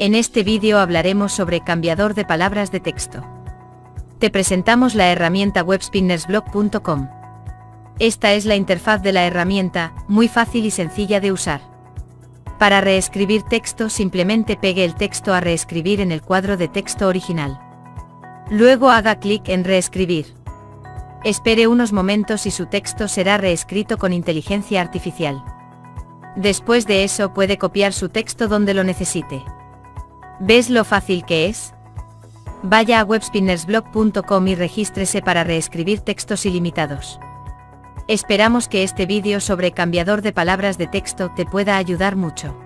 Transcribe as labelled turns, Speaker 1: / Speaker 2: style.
Speaker 1: En este vídeo hablaremos sobre cambiador de palabras de texto. Te presentamos la herramienta webspinnersblog.com. Esta es la interfaz de la herramienta, muy fácil y sencilla de usar. Para reescribir texto simplemente pegue el texto a reescribir en el cuadro de texto original. Luego haga clic en reescribir. Espere unos momentos y su texto será reescrito con inteligencia artificial. Después de eso puede copiar su texto donde lo necesite. ¿Ves lo fácil que es? Vaya a webspinnersblog.com y regístrese para reescribir textos ilimitados. Esperamos que este vídeo sobre cambiador de palabras de texto te pueda ayudar mucho.